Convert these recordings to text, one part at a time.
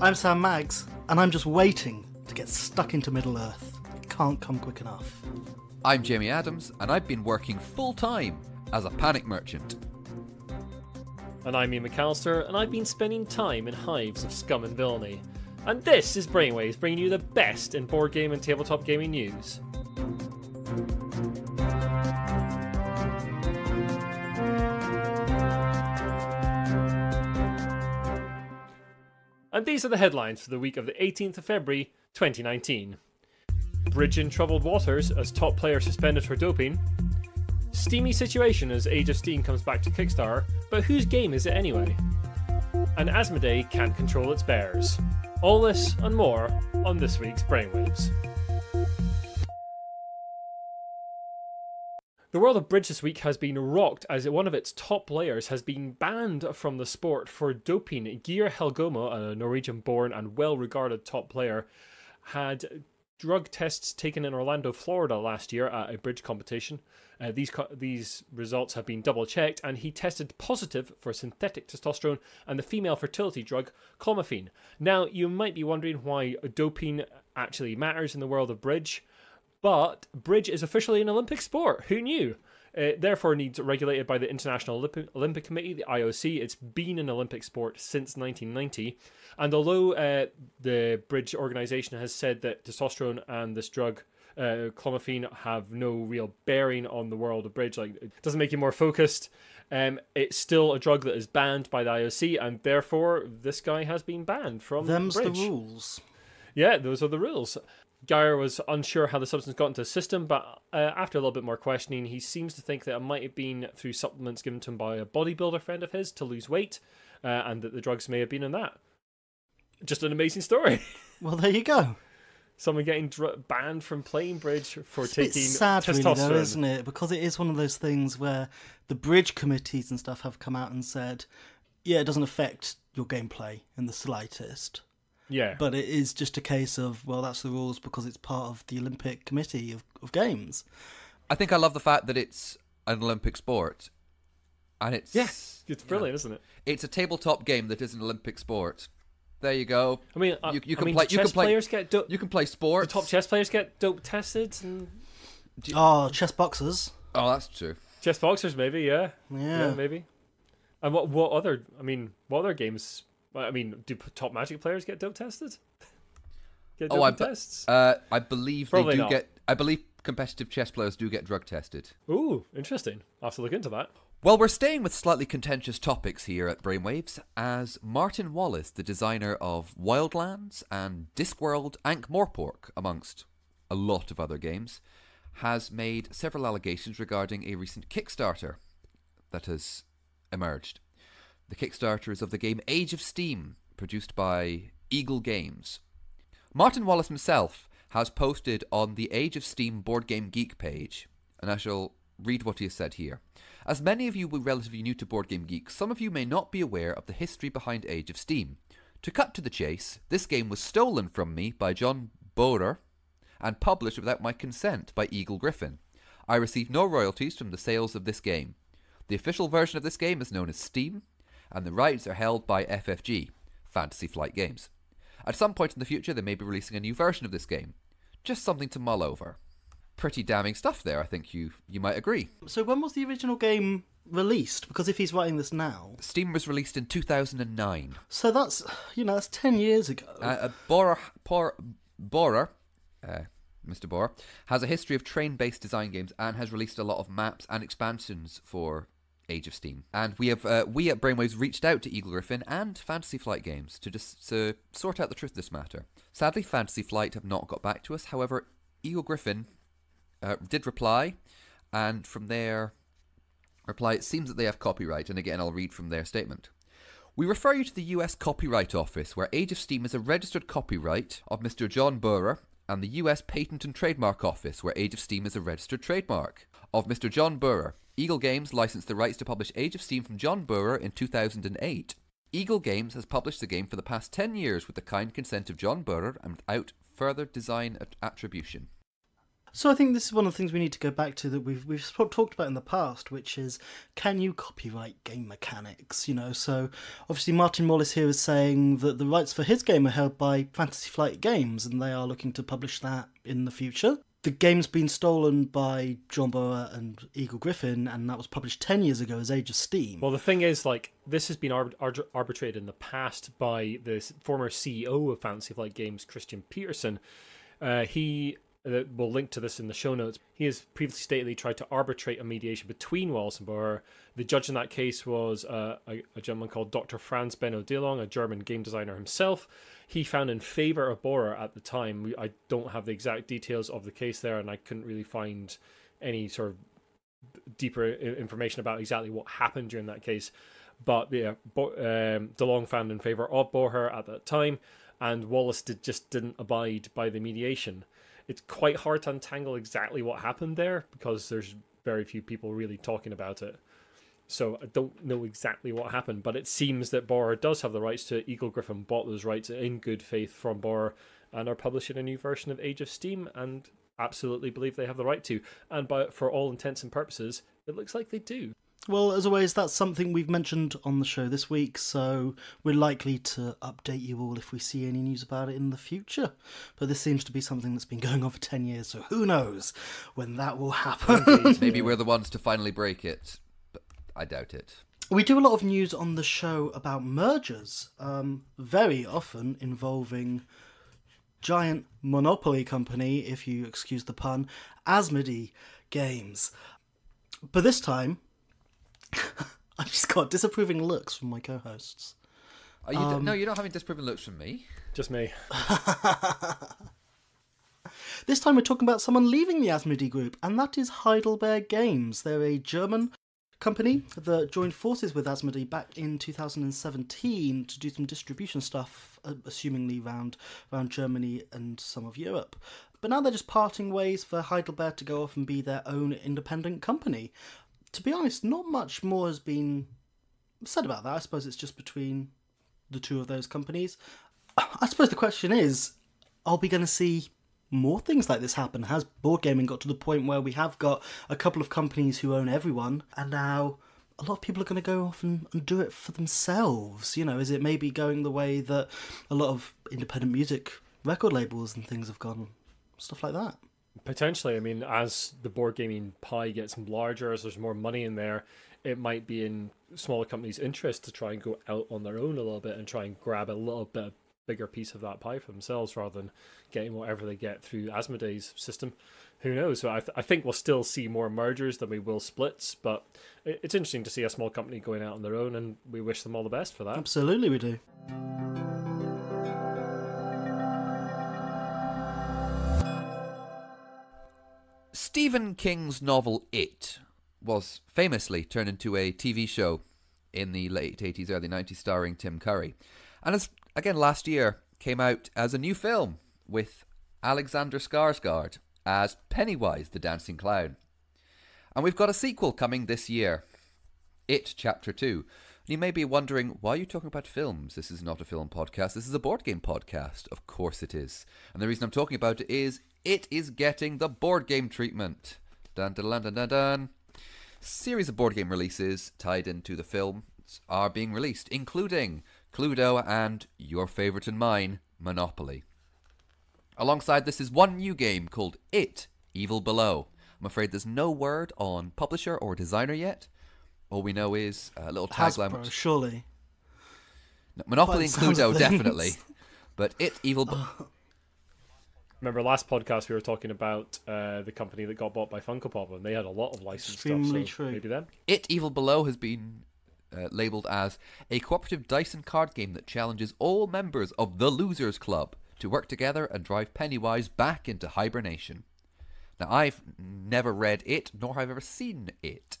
I'm Sam Maggs, and I'm just waiting to get stuck into Middle Earth. It can't come quick enough. I'm Jamie Adams, and I've been working full time as a panic merchant. And I'm Ian McAllister, and I've been spending time in hives of scum and villainy. And this is Brainwaves, bringing you the best in board game and tabletop gaming news. And these are the headlines for the week of the 18th of February 2019. Bridge in troubled waters as top player suspended for doping. Steamy situation as Age of Steam comes back to Kickstarter, but whose game is it anyway? And Asmodee can't control its bears. All this and more on this week's Brainwaves. The world of bridge this week has been rocked as one of its top players has been banned from the sport for doping. Geir Helgemo, a Norwegian born and well regarded top player, had drug tests taken in Orlando, Florida last year at a bridge competition. Uh, these co- these results have been double checked, and he tested positive for synthetic testosterone and the female fertility drug clomiphene. Now, you might be wondering why doping actually matters in the world of bridge. But bridge is officially an Olympic sport. Who knew? It therefore needs regulated by the International Olympic, Olympic Committee, the IOC. It's been an Olympic sport since 1990. And although uh, the bridge organization has said that testosterone and this drug, uh, clomiphene, have no real bearing on the world of bridge, like it doesn't make you more focused, um, it's still a drug that is banned by the IOC, and therefore this guy has been banned from Them's bridge. the rules. Yeah, those are the rules. Geir was unsure how the substance got into his system, but uh, after a little bit more questioning, he seems to think that it might have been through supplements given to him by a bodybuilder friend of his to lose weight, uh, and that the drugs may have been in that. Just an amazing story. Well, there you go. Someone getting dr- banned from playing bridge for It's taking sad, really, testosterone. though, isn't it? Because it is one of those things where the bridge committees and stuff have come out and said, yeah, it doesn't affect your gameplay in the slightest. Yeah, But it is just a case of, well, that's the rules because it's part of the Olympic Committee of, of Games. I think I love the fact that it's an Olympic sport, and it's yeah, it's brilliant, isn't it? it's a tabletop game that is an Olympic sport. There you go. I mean, you, you I can mean, play. do You chess can play. players get dope. You can play The sports. top chess players get dope tested, and Oh, chess boxers. oh, that's true. chess boxers maybe, yeah. Yeah. maybe. And what what other? I mean, what other games? I mean, do top Magic players get dope tested? Get Oh, doping I be- tests? Uh, I believe Probably they do not. get. I believe competitive chess players do get drug tested. Ooh, interesting. I'll have to look into that. Well, we're staying with slightly contentious topics here at Brainwaves, as Martin Wallace, the designer of Wildlands and Discworld Ankh Morpork, amongst a lot of other games, has made several allegations regarding a recent Kickstarter that has emerged. The Kickstarter is of the game Age of Steam, produced by Eagle Games. Martin Wallace himself has posted on the Age of Steam Board Game Geek page, and I shall read what he has said here. As many of you will be relatively new to Board Game Geek, some of you may not be aware of the history behind Age of Steam. To cut to the chase, this game was stolen from me by John Bohrer and published without my consent by Eagle Gryphon. I received no royalties from the sales of this game. The official version of this game is known as Steam, and the rights are held by FFG, Fantasy Flight Games. At some point in the future, they may be releasing a new version of this game. Just something to mull over. Pretty damning stuff there, I think you, you might agree. So when was the original game released? Because if he's writing this now, Steam was released in 2009. so that's you know that's ten years ago. Uh, uh, Bohrer, Por, Bohrer, uh, Mr. Bohrer, has a history of train-based design games and has released a lot of maps and expansions for Age of Steam. And we have uh, we at Brainwaves reached out to Eagle Gryphon and Fantasy Flight Games to just to sort out the truth of this matter. Sadly, Fantasy Flight have not got back to us. However, Eagle Gryphon uh, did reply, and from their reply, it seems that they have copyright. And again, I'll read from their statement. We refer you to the US Copyright Office, where Age of Steam is a registered copyright of Mr. John Bohrer, and the US Patent and Trademark Office, where Age of Steam is a registered trademark of Mr. John Bohrer. Eagle Games licensed the rights to publish Age of Steam from John Bohrer in 2008. Eagle Games has published the game for the past 10 years with the kind consent of John Bohrer and without further design attribution. So I think this is one of the things we need to go back to that we've we've talked about in the past, which is can you copyright game mechanics? You know, so obviously Martin Wallace here is saying that the rights for his game are held by Fantasy Flight Games, and they are looking to publish that in the future. The game's been stolen by John Bohrer and Eagle Gryphon, and that was published ten years ago as Age of Steam. Well, the thing is, like, this has been arbitrated in the past by the former CEO of Fantasy Flight Games, Christian Petersen. Uh, he uh, we'll link to this in the show notes. He has previously stated he tried to arbitrate a mediation between Wallace and Bohrer. The judge in that case was uh, a, a, gentleman called Dr. Franz Benno Delonge, a German game designer himself. He found in favor of Bohrer at the time. I don't have the exact details of the case there, and I couldn't really find any sort of deeper information about exactly what happened during that case. But yeah, um, Delonge found in favor of Bohrer at that time, and Wallace did, just didn't abide by the mediation it's quite hard to untangle exactly what happened there because there's very few people really talking about it. So I don't know exactly what happened, but it seems that Bohrer does have the rights to Eagle Gryphon bought those rights in good faith from Bohrer and are publishing a new version of Age of Steam and absolutely believe they have the right to. And by for all intents and purposes, it looks like they do. Well, as always, that's something we've mentioned on the show this week, so we're likely to update you all if we see any news about it in the future. But this seems to be something that's been going on for 10 years, so who knows when that will happen. Maybe we're the ones to finally break it, but I doubt it. We do a lot of news on the show about mergers, um, very often involving giant monopoly company, if you excuse the pun, Asmodee Games. But this time, I just got disapproving looks from my co-hosts. Are you um, no, you're not having disapproving looks from me. Just me. this time we're talking about someone leaving the Asmodee group, and that is Heidelbär Games. They're a German company that joined forces with Asmodee back in 2017 to do some distribution stuff, uh, assumingly around around Germany and some of Europe. But now they're just parting ways for Heidelbär to go off and be their own independent company to be honest, not much more has been said about that. I suppose it's just between the two of those companies. I suppose the question is are we going to see more things like this happen? Has board gaming got to the point where we have got a couple of companies who own everyone, and now a lot of people are going to go off and, and do it for themselves? You know, is it maybe going the way that a lot of independent music record labels and things have gone? Stuff like that. Potentially, I mean, as the board gaming pie gets larger, as there's more money in there, it might be in smaller companies' interest to try and go out on their own a little bit and try and grab a little bit bigger piece of that pie for themselves rather than getting whatever they get through Asmodee's system. Who knows? So I, th- I think we'll still see more mergers than we will splits, but it's interesting to see a small company going out on their own, and we wish them all the best for that. Absolutely, we do. Stephen King's novel It was famously turned into a TV show in the late 80s, early 90s, starring Tim Curry. And as again last year came out as a new film with Alexander Skarsgård as Pennywise the Dancing Clown. And we've got a sequel coming this year, It Chapter 2. And you may be wondering, why are you talking about films? This is not a film podcast, this is a board game podcast. Of course it is. And the reason I'm talking about it is it is getting the board game treatment. Dun dun dun dun dun. dun. Series of board game releases tied into the film are being released, including Cluedo and your favourite and mine, Monopoly. Alongside this is one new game called It Evil Below. I'm afraid there's no word on publisher or designer yet. All we know is a little tagline. Hasbro, surely. Monopoly and Cluedo, definitely. But It Evil Below. Remember last podcast we were talking about uh, the company that got bought by Funko Pop, and they had a lot of licensed Extremely stuff. So true. Maybe them. It Evil Below has been uh, labeled as a cooperative dice and card game that challenges all members of the Losers Club to work together and drive Pennywise back into hibernation. Now, I've never read it, nor have I ever seen it.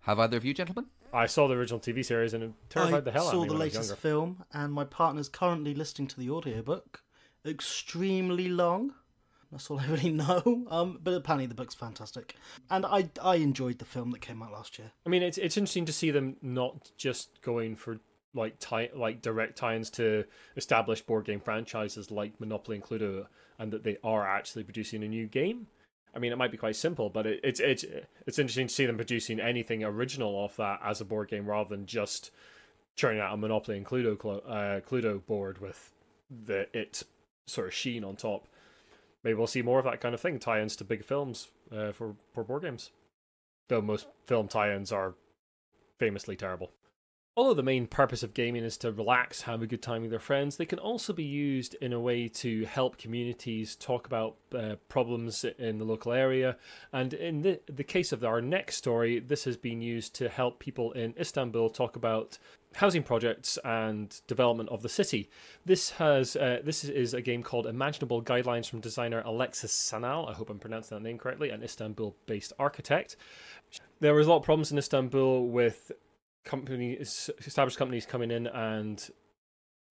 Have either of you, gentlemen? I saw the original TV series and it terrified I the hell out of me. I saw the latest film, and my partner's currently listening to the audiobook extremely long. That's all I really know. Um, but apparently the book's fantastic, and I I enjoyed the film that came out last year. I mean, it's it's interesting to see them not just going for like tie like direct tie-ins to established board game franchises like Monopoly and Cluedo, and that they are actually producing a new game. I mean, it might be quite simple, but it, it's it's it's interesting to see them producing anything original off that as a board game rather than just churning out a Monopoly and Cluedo uh, Cluedo board with the it sort of sheen on top. Maybe we'll see more of that kind of thing, tie-ins to big films uh, for for board games. Though most film tie-ins are famously terrible. Although the main purpose of gaming is to relax, have a good time with their friends, they can also be used in a way to help communities talk about uh, problems in the local area. And in the, the case of our next story, this has been used to help people in Istanbul talk about housing projects and development of the city. This has uh, this is a game called Imaginable Guidelines from designer Alexis Sanal. I hope I'm pronouncing that name correctly. An Istanbul-based architect. There was a lot of problems in Istanbul with companies, established companies coming in and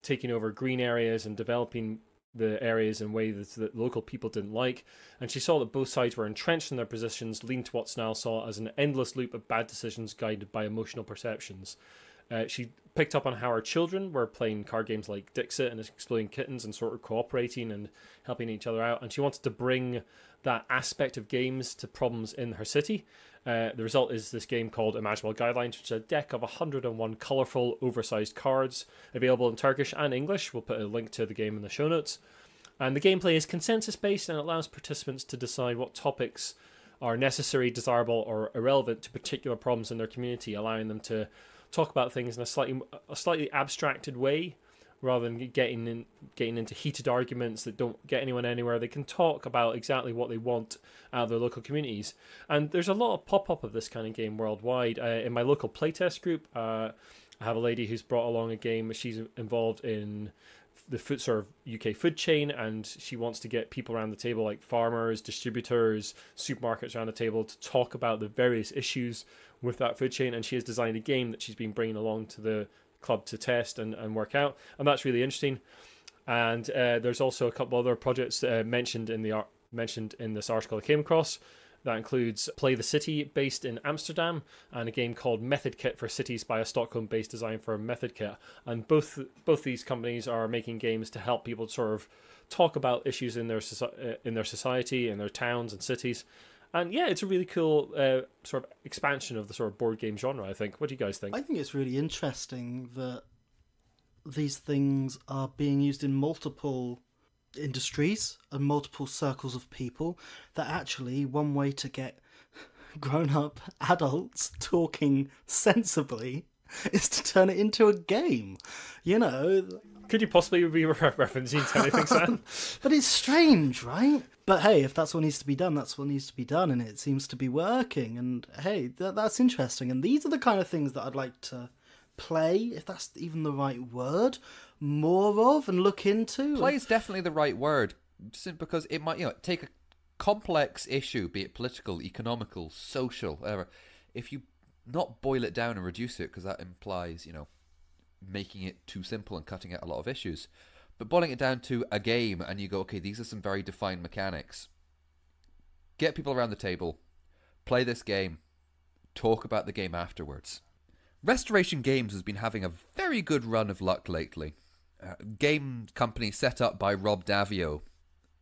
taking over green areas and developing the areas in ways that local people didn't like. And she saw that both sides were entrenched in their positions, leaned to what Snell saw as an endless loop of bad decisions guided by emotional perceptions. Uh, she picked up on how her children were playing card games like Dixit and Exploding Kittens and sort of cooperating and helping each other out. And she wanted to bring that aspect of games to problems in her city. Uh, the result is this game called Imaginable Guidelines, which is a deck of 101 colourful, oversized cards available in Turkish and English. We'll put a link to the game in the show notes. And the gameplay is consensus based and allows participants to decide what topics are necessary, desirable, or irrelevant to particular problems in their community, allowing them to talk about things in a slightly a slightly abstracted way rather than getting in, getting into heated arguments that don't get anyone anywhere. They can talk about exactly what they want out of their local communities. And there's a lot of pop up of this kind of game worldwide. Uh, in my local playtest group, uh, I have a lady who's brought along a game. She's involved in the food sort of UK food chain, and she wants to get people around the table, like farmers, distributors, supermarkets around the table, to talk about the various issues with that food chain. And she has designed a game that she's been bringing along to the club to test and, and work out, and that's really interesting. And uh, there's also a couple other projects uh, mentioned in the ar- mentioned in this article I came across. That includes Play the City, based in Amsterdam, and a game called Method Kit for Cities by a Stockholm-based design firm, Method Kit. And both both these companies are making games to help people sort of talk about issues in their uh, in their society, in their towns and cities, and yeah, it's a really cool uh, sort of expansion of the sort of board game genre. I think. What do you guys think? I think it's really interesting that these things are being used in multiple industries and multiple circles of people. That actually one way to get grown-up adults talking sensibly is to turn it into a game. You know, could you possibly be referencing to anything, Sam? but it's strange, right? But hey, if that's what needs to be done, that's what needs to be done, and it seems to be working. And hey, th- that's interesting. And these are the kind of things that I'd like to play, if that's even the right word, more of and look into. Play is definitely the right word, because it might, you know, take a complex issue, be it political, economical, social, whatever. If you not boil it down and reduce it, because that implies, you know, making it too simple and cutting out a lot of issues. But boiling it down to a game and you go, okay, these are some very defined mechanics. Get people around the table, play this game, talk about the game afterwards. Restoration Games has been having a very good run of luck lately. Uh, game company set up by Rob Daviau,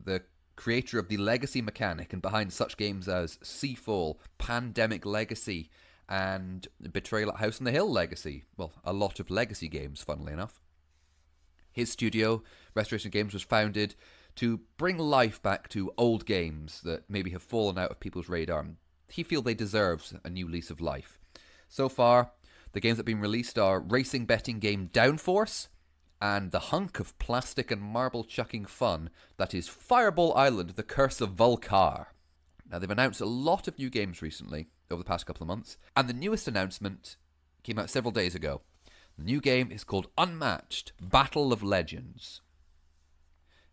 the creator of the Legacy mechanic and behind such games as Seafall, Pandemic Legacy, and Betrayal at House on the Hill Legacy. Well, a lot of Legacy games, funnily enough. His studio, Restoration Games, was founded to bring life back to old games that maybe have fallen out of people's radar. He feels they deserve a new lease of life. So far, the games that have been released are racing betting game Downforce and the hunk of plastic and marble chucking fun that is Fireball Island: The Curse of Vul-Kar. Now they've announced a lot of new games recently, over the past couple of months. And the newest announcement came out several days ago. The new game is called Unmatched Battle of Legends.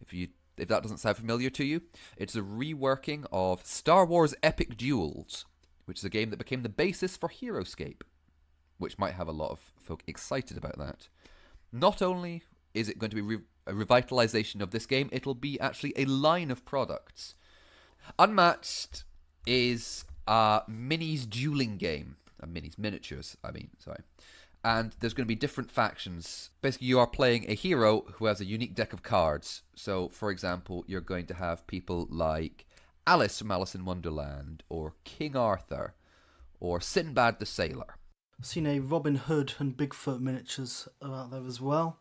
If you if that doesn't sound familiar to you, it's a reworking of Star Wars Epic Duels, which is a game that became the basis for HeroScape, which might have a lot of folk excited about that. Not only is it going to be re- a revitalization of this game, it'll be actually a line of products. Unmatched is a minis dueling game. Uh, minis, miniatures, I mean, sorry. And there's going to be different factions. Basically, you are playing a hero who has a unique deck of cards. So, for example, you're going to have people like Alice from Alice in Wonderland, or King Arthur, or Sinbad the Sailor. I've seen a Robin Hood and Bigfoot miniatures out there as well.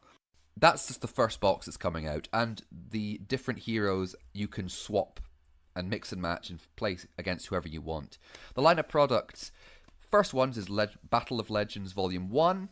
That's just the first box that's coming out, and the different heroes you can swap and mix and match and play against whoever you want. The line of products, first ones is Le- Battle of Legends Volume 1.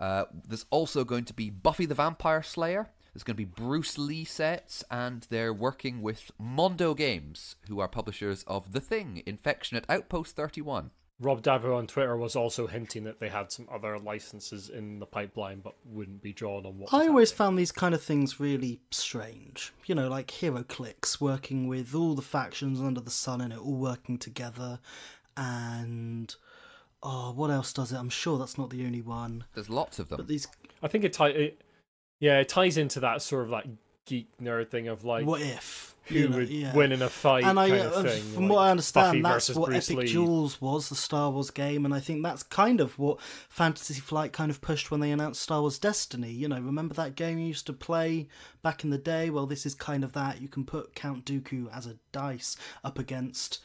Uh, there's also going to be Buffy the Vampire Slayer. There's going to be Bruce Lee sets, and they're working with Mondo Games, who are publishers of The Thing, Infection at Outpost 31. Rob Daviau on Twitter was also hinting that they had some other licenses in the pipeline, but wouldn't be drawn on what. I always happening. found these kind of things really strange. You know, like HeroClix working with all the factions under the sun and it all working together. And oh, what else does it? I'm sure that's not the only one. There's lots of them. But these I think it, tie, it yeah, it ties into that sort of like geek nerd thing of like what if who you know, would yeah. win in a fight and I, uh, thing. from like what I understand, Buffy that's what Bruce Epic Lee. Duels was, the Star Wars game, and I think that's kind of what Fantasy Flight kind of pushed when they announced Star Wars Destiny. You know, remember that game you used to play back in the day? Well, this is kind of that. You can put Count Dooku as a dice up against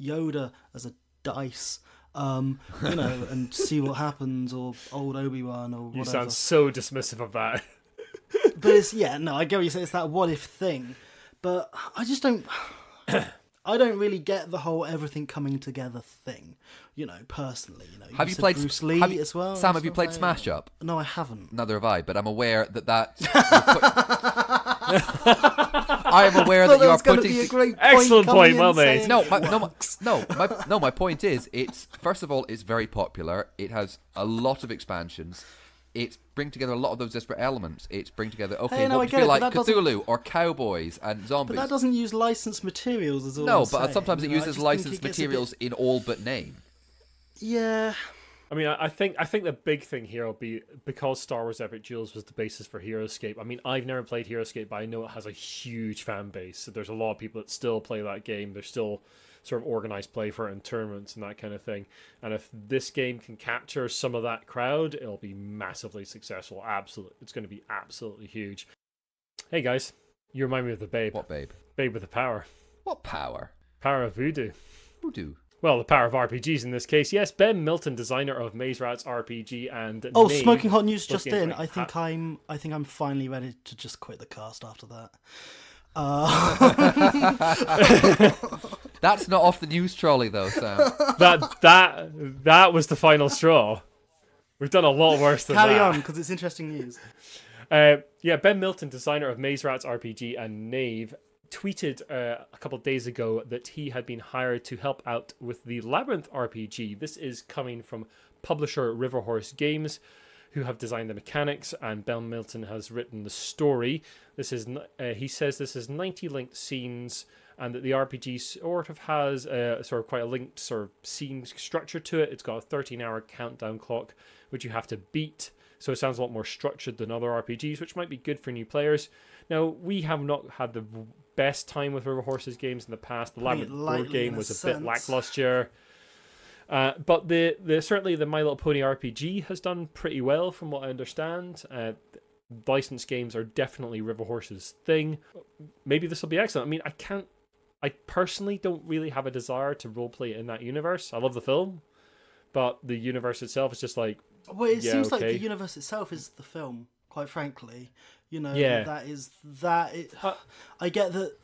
Yoda as a dice. Um, you know, and see what happens, or old Obi Wan, or You sound so dismissive of that. But it's yeah, no, I get what you say. It's that what if thing, but I just don't. I don't really get the whole everything coming together thing. You know, personally, you know. have you said played Bruce Lee you- as well? Sam, have you played like Smash? Up? No, I haven't. Neither have I, but I'm aware that that. I am aware that Thought you are gonna putting. be a to- great Excellent point, in well made. No, it my, no, my, no, my, no. My point is, it's first of all, it's very popular. It has a lot of expansions. It's bring together a lot of those disparate elements. It's bring together okay, Hey, no, I what would get feel it, like that doesn't- Cthulhu or cowboys and zombies. But that doesn't use licensed materials, as all no, I'm but saying, sometimes it you uses just licensed it gets a bit- materials in all but name. Yeah, I mean, I I think I think the big thing here will be because Star Wars Epic Duels was the basis for HeroScape. I mean, I've never played HeroScape, but I know it has a huge fan base. So there's a lot of people that still play that game. There's still sort of organized play for it in tournaments and that kind of thing. And if this game can capture some of that crowd, it'll be massively successful. Absolutely, it's going to be absolutely huge. Hey guys, you remind me of the Babe. What, babe? Babe with the power, What power? power of voodoo. Voodoo. Well, the power of RPGs in this case. Yes, Ben Milton, designer of Maze Rats RPG and Oh, Knave, smoking hot news just in. like I think Ha- I'm. I think I'm finally ready to just quit the cast after that. Uh, That's not off the news trolley though, Sam. that that that was the final straw. We've done a lot worse than carry that. on because it's interesting news. Uh, yeah, Ben Milton, designer of Maze Rats RPG and Knave, tweeted uh, a couple of days ago that he had been hired to help out with the Labyrinth RPG. This is coming from publisher River Horse Games, who have designed the mechanics, and Ben Milton has written the story. This is uh, he says this is 90 linked scenes. And that the RPG sort of has a sort of quite a linked sort of scene structure to it. It's got a 13 hour countdown clock, which you have to beat. So it sounds a lot more structured than other RPGs, which might be good for new players. Now, we have not had the best time with River Horses games in the past. The Labyrinth board game was a sense. bit lackluster. Uh, but the, the certainly the My Little Pony RPG has done pretty well, from what I understand. Uh, licensed games are definitely River Horse's thing. Maybe this will be excellent. I mean, I can't. I personally don't really have a desire to roleplay in that universe. I love the film, but the universe itself is just like Well, it Yeah, seems like the universe itself is the film. Quite frankly, you know, Yeah. that is that. It, Uh, I get that.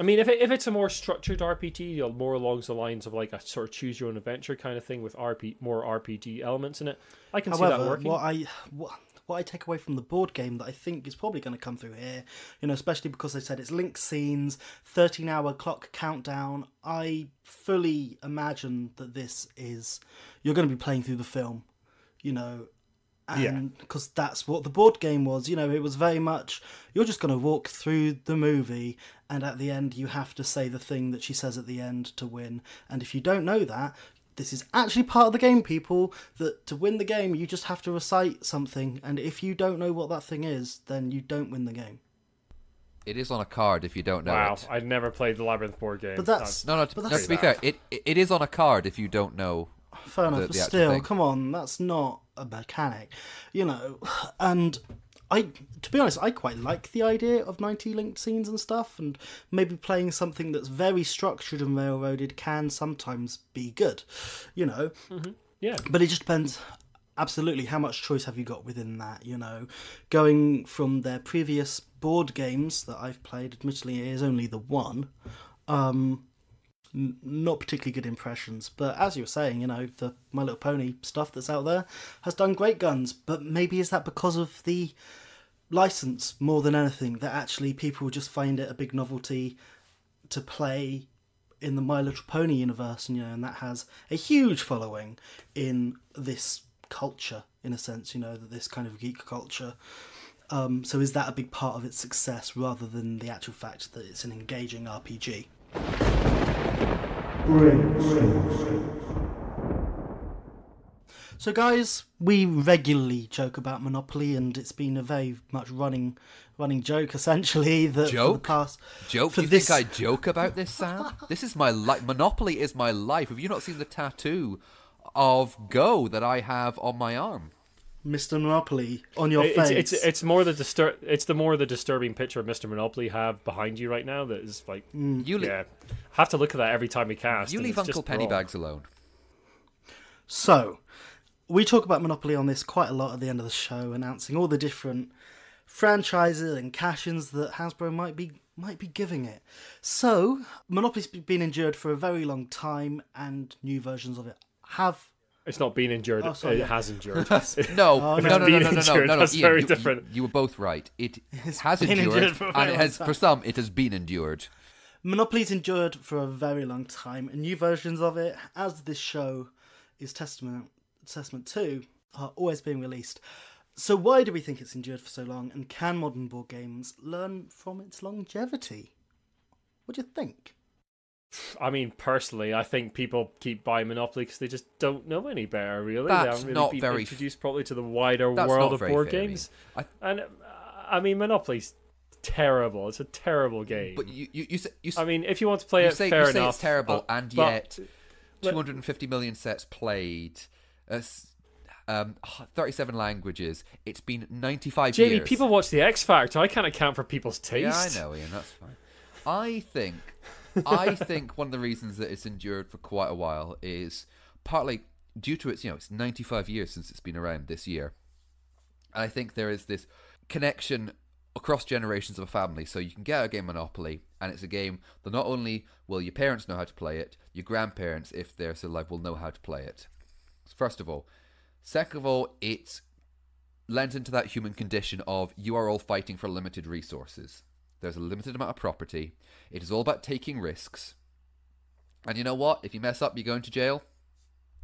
I mean, if it, if it's a more structured RPG, you know, more along the lines of like a sort of choose your own adventure kind of thing with RP more RPG elements in it, I can see that working. what I what, what I take away from the board game that I think is probably going to come through here, you know, especially because they said it's linked scenes, thirteen hour clock countdown. I fully imagine that this is you're going to be playing through the film, you know, and because that's what the board game was. You know, it was very much you're just going to walk through the movie, and at the end you have to say the thing that she says at the end to win. And if you don't know that, this is actually part of the game, people. That to win the game, you just have to recite something, and if you don't know what that thing is, then you don't win the game. It is on a card if you don't know wow, it. I've never played the Labyrinth board game. But that's- No, no. To, But no, to be fair, it it is on a card if you don't know. Fair enough, the- but the actual still, thing. come on, that's not a mechanic, you know. And I, to be honest, I quite like the idea of 90 linked scenes and stuff, and maybe playing something that's very structured and railroaded can sometimes be good, you know. Yeah. But it just depends. Absolutely, how much choice have you got within that? You know, going from their previous board games that I've played, admittedly, it is only the one. Um, n- not particularly good impressions, but as you were saying, you know, the My Little Pony stuff that's out there has done great guns. But maybe is that because of the license more than anything that actually people just find it a big novelty to play in the My Little Pony universe, and you know, and that has a huge following in this culture, in a sense, you know, that this kind of geek culture. Um, so is that a big part of its success rather than the actual fact that it's an engaging RPG? So, guys, we regularly joke about Monopoly, and it's been a very much running, running joke essentially that for the Joke? past Joke? for you this- think I joke about this, Sam? this is my life. Monopoly is my life. Have you not seen the tattoo of Go that I have on my arm? Mr. Monopoly on your It's, face. it's it's more the distur- it's the more the disturbing picture of Mr. Monopoly have behind you right now that is like mm. You, le- yeah have to look at that every time we cast you leave Uncle. Pennybags alone. So, we talk about Monopoly on this quite a lot at the end of the show, announcing all the different franchises and cash-ins that Hasbro might be might be giving it. So, Monopoly's been endured for a very long time, and new versions of it have. It's not been endured. Oh, sorry, it has endured. No, Oh, no, no. no, no, no, no, no, no, no, no. that's Ian, very you, you- different. You, were both right. It has been endured, endured for and it has time. for some it has been endured. Monopoly's endured for a very long time, and new versions of it, as this show is testament testament to, are always being released. So why do we think it's endured for so long, and can modern board games learn from its longevity? What do you think? I mean, personally, I think people keep buying Monopoly because they just don't know any better. Really, they That's haven't really not been very- introduced properly to the wider world of board fair, games. Ian. And uh, I mean, Monopoly's terrible. It's a terrible game. But you, you, you, say, you, I mean, if you want to play you it, say, fair you say enough. it's terrible, uh, and yet 250 million sets played, uh, um, 37 languages. It's been 95 Jamie, years. people watch the X Factor. I can't account for people's taste. Yeah, I know, Ian. That's fine. I think, I think one of the reasons that it's endured for quite a while is partly due to its, you know, it's 95 years since it's been around this year, I think there is this connection across generations of a family. So you can get a game Monopoly, and it's a game that not only will your parents know how to play it, your grandparents, if they're still alive, will know how to play it. First of all, second of all, it lends into that human condition of you are all fighting for limited resources. There's a limited amount of property. It is all about taking risks. And you know what? If you mess up, you're going to jail.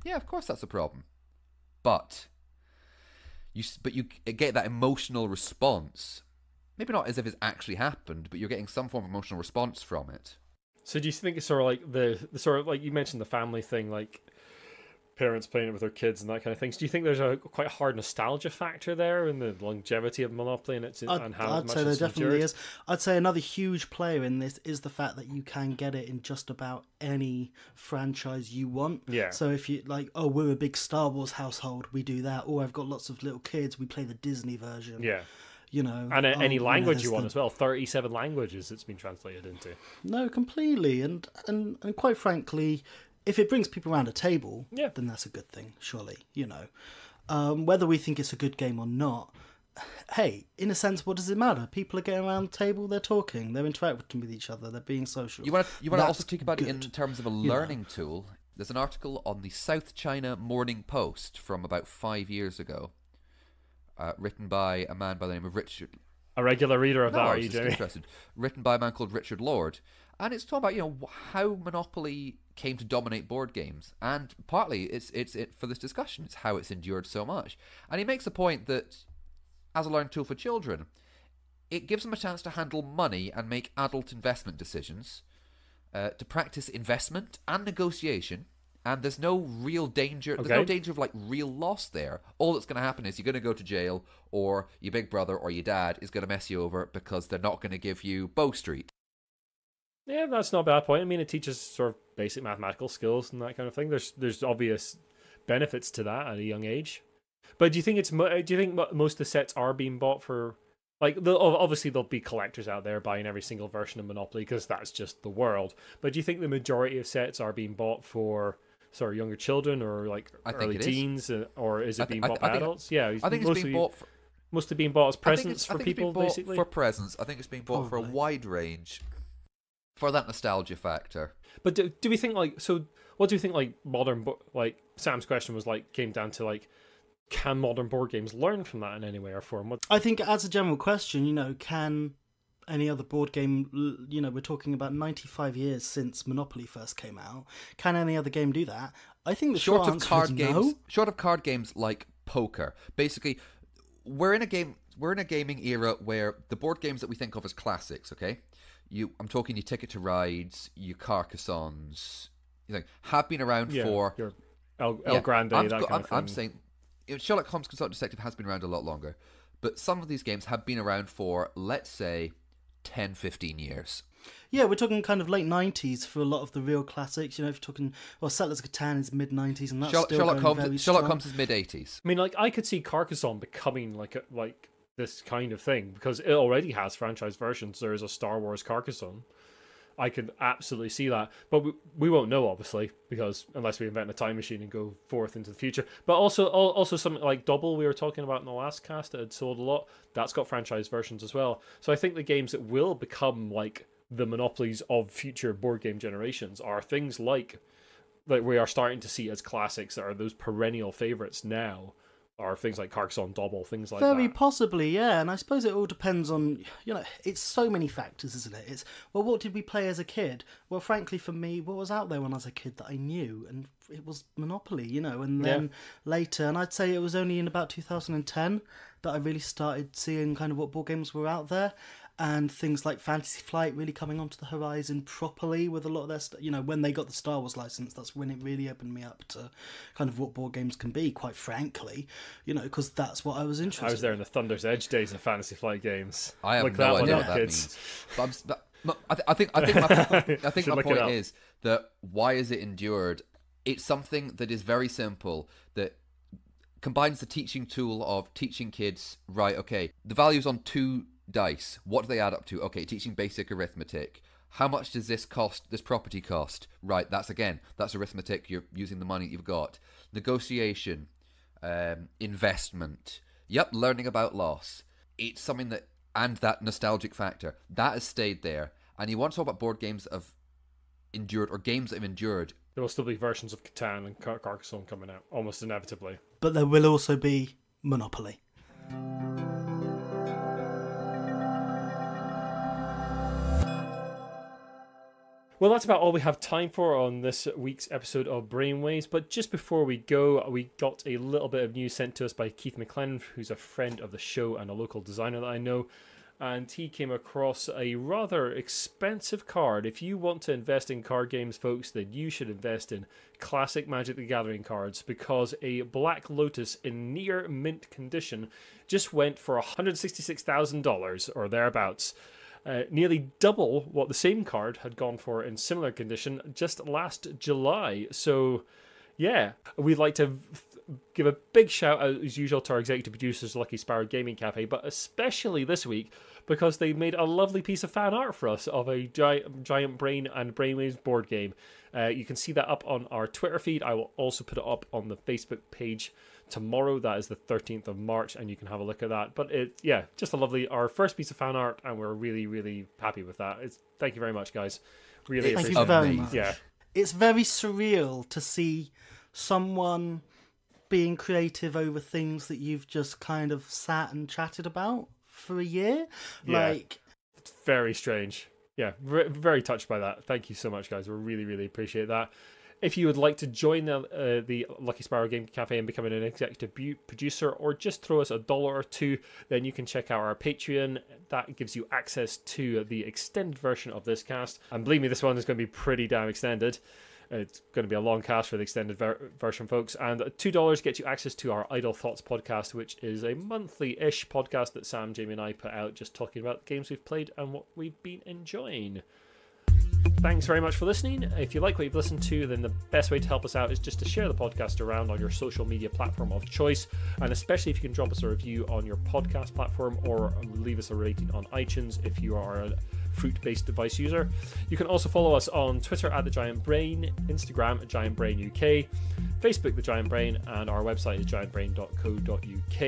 Yeah, of course that's a problem. But you but you get that emotional response. Maybe not as if it's actually happened, but you're getting some form of emotional response from it. So do you think it's sort of like the, the sort of like you mentioned the family thing, like parents playing it with their kids and that kind of things? Do you think there's a quite hard nostalgia factor there in the longevity of Monopoly and its I'd, and how I'd much say there definitely endured? is. I'd say another huge player in this is the fact that you can get it in just about any franchise you want. Yeah. So if you like, oh, we're a big Star Wars household, we do that. Or I've got lots of little kids, we play the Disney version. Yeah, You know, and uh, oh, any you know, language you want the- as well. Thirty-seven languages it's been translated into. No, completely, and and and quite frankly, if it brings people around a table, Yeah. then that's a good thing. Surely, you know, um, whether we think it's a good game or not. Hey, in a sense, what does it matter? People are getting around the table, they're talking, they're interacting with each other, they're being social. You want to you want to also talk about it in terms of a learning tool. There's an article on the South China Morning Post from about five years ago, uh, written by a man by the name of Richard. A regular reader of No, that, are you, just Jamie? interested. Written by a man called Richard Lord, and it's talking about you know how Monopoly came to dominate board games, and partly it's it's it for this discussion. It's how it's endured so much, and he makes the point that as a learning tool for children, it gives them a chance to handle money and make adult investment decisions, uh, to practice investment and negotiation. And there's no real danger. There's no danger of like real loss there. All that's going to happen is you're going to go to jail, or your big brother or your dad is going to mess you over because they're not going to give you Bow Street. Yeah, that's not a bad point. I mean, it teaches sort of basic mathematical skills and that kind of thing. There's there's obvious benefits to that at a young age. But do you think it's do you think most of the sets are being bought for like obviously there'll be collectors out there buying every single version of Monopoly because that's just the world. But do you think the majority of sets are being bought for sorry younger children or like I early teens, uh, or is it I being I bought thi- by think- adults? Yeah, I think it's mostly, being bought. For, mostly being bought as I think presents it's- I for think it's people, being bought basically. for presents. I think it's being bought for a wide range, for that nostalgia factor. But do, do we think like so? What do you think like modern bo- like Sam's question was like came down to like can modern board games learn from that in any way or form? What, I think, as a general question, you know, can any other board game, you know, we're talking about 95 years since Monopoly first came out, can any other game do that? I think the short short of card is games no. short of card games like poker basically we're in a game we're in a gaming era where the board games that we think of as classics okay you i'm talking you ticket to rides you carcassonnes you think have been around yeah, for your El, El Yeah, Grande, I'm, that kind I'm, of thing. I'm saying you know, Sherlock Holmes Consult Detective has been around a lot longer, but some of these games have been around for, let's say, 10, 15 years. Yeah, we're talking kind of late 90s for a lot of the real classics. You know, if you're talking, well, Settlers of Catan is mid 90s, and that's Sherlock, still Sherlock going Holmes, very Sherlock strong. Holmes is mid 80s. I mean, like I could see Carcassonne becoming like a, like this kind of thing because it already has franchise versions. There is a Star Wars Carcassonne. I can absolutely see that, but we, we won't know obviously because unless we invent a time machine and go forth into the future. But also also something like Dobble we were talking about in the last cast that had sold a lot. That's got franchise versions as well. So I think the games that will become like the monopolies of future board game generations are things like that we are starting to see as classics that are those perennial favorites now are things like Carcassonne Dobble, things like Very that. Very possibly, yeah. And I suppose it all depends on, you know, it's so many factors, isn't it? It's, well, what did we play as a kid? Well, frankly, for me, what was out there when I was a kid that I knew? And it was Monopoly, you know. And Yeah. then later, and I'd say it was only in about 2010 that I really started seeing kind of what board games were out there. And things like Fantasy Flight really coming onto the horizon properly with a lot of their, st- you know, when they got the Star Wars license, that's when it really opened me up to kind of what board games can be, quite frankly, you know, because that's what I was interested I was there in the Thunder's Edge days of Fantasy Flight games. I have Look no that one idea up, what that kids. means. But, I'm, but I, th- I think I think my, I think my point is that why is it endured? It's something that is very simple that combines the teaching tool of teaching kids right. Okay, the values on two dice. What do they add up to? Okay, teaching basic arithmetic. How much does this cost? This property cost? Right. That's again. That's arithmetic. You're using the money you've got. Negotiation, um, investment. Yep, learning about loss. It's something that and that nostalgic factor that has stayed there. And you want to talk about board games that have endured or games that have endured. There will still be versions of Catan and Car- Carcassonne coming out, almost inevitably. but there will also be Monopoly. Well, that's about all we have time for on this week's episode of Brainwaves. But just before we go, we got a little bit of news sent to us by Keith McLennan, who's a friend of the show and a local designer that I know. And he came across a rather expensive card. If you want to invest in card games, folks, then you should invest in classic Magic the Gathering cards because a Black Lotus in near mint condition just went for $166,000 or thereabouts uh, nearly double what the same card had gone for in similar condition just last July. So, yeah, we'd like to give a big shout out as usual to our executive producers, Lucky Sparrow Gaming Cafe, but especially this week because they made a lovely piece of fan art for us of a giant, giant brain and brainwaves board game. Uh, you can see that up on our Twitter feed. I will also put it up on the Facebook page tomorrow. That is the 13th of March, and you can have a look at that. But it, yeah, just a lovely, our first piece of fan art, and we're really, really happy with that. It's thank you very much, guys. Really It's Thank appreciate you very amazing. much. Yeah. It's very surreal to see someone being creative over things that you've just kind of sat and chatted about for a year. Yeah. Like, It's very strange. Yeah, very, very touched by that. Thank you so much, guys. We really, really appreciate that. If you would like to join the, uh, the Lucky Sparrow Game Cafe and become an executive bu- producer, or just throw us a dollar or two, then you can check out our Patreon. That gives you access to the extended version of this cast. And believe me, this one is going to be pretty damn extended. It's going to be a long cast for the extended ver- version, folks. And $2 gets you access to our Idle Thoughts podcast, which is a monthly ish podcast that Sam, Jamie, and I put out just talking about the games we've played and what we've been enjoying. Thanks very much for listening. If you like what you've listened to, then the best way to help us out is just to share the podcast around on your social media platform of choice, and especially if you can drop us a review on your podcast platform or leave us a rating on iTunes if you are a fruit based device user. You can also follow us on Twitter at The Giant Brain, Instagram at Giant Brain UK, Facebook The Giant Brain, and our website is giantbrain.co.uk.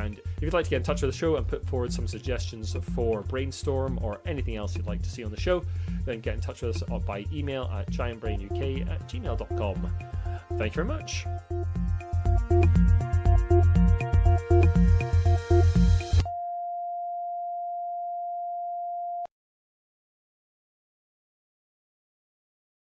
And if you'd like to get in touch with the show and put forward some suggestions for brainstorm or anything else you'd like to see on the show, then get in touch with us by email at giantbrainuk at gmail.com. Thank you very much.